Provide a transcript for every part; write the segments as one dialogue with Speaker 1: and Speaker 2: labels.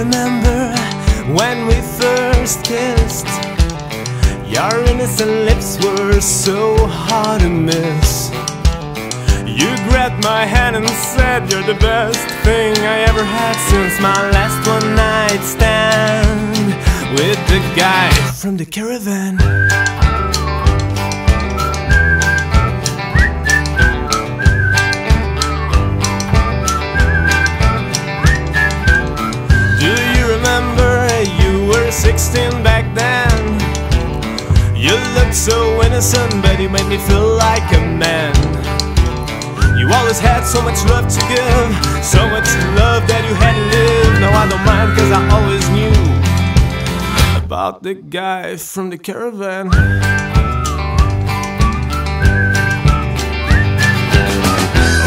Speaker 1: remember when we first kissed? Your innocent lips were so hard to miss. You grabbed my hand and said you're the best thing I ever had Since my last one night stand With the guy from the caravan. 16 back then? You looked so innocent, but you made me feel like a man. You always had so much love to give, so much love that you had to live. Now I don't mind, cause I always knew about the guy from the caravan.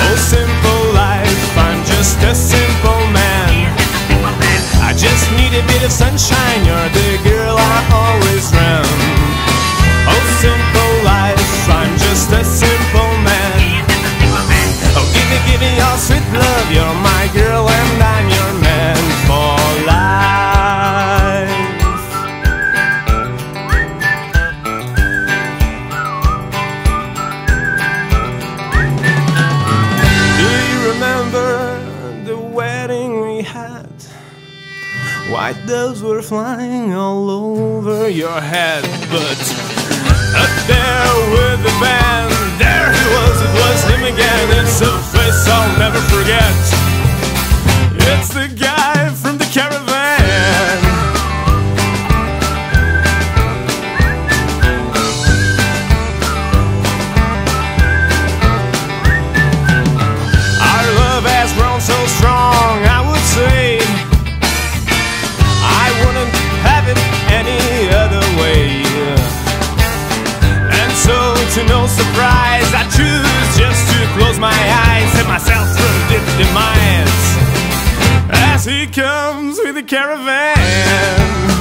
Speaker 1: Oh, had? White doves were flying all over your head, but up there with the band, there he was, it was him again. It's a face I'll never forget. It's the guy to no surprise, I choose just to close my eyes and myself through the demise. As he comes with the caravan.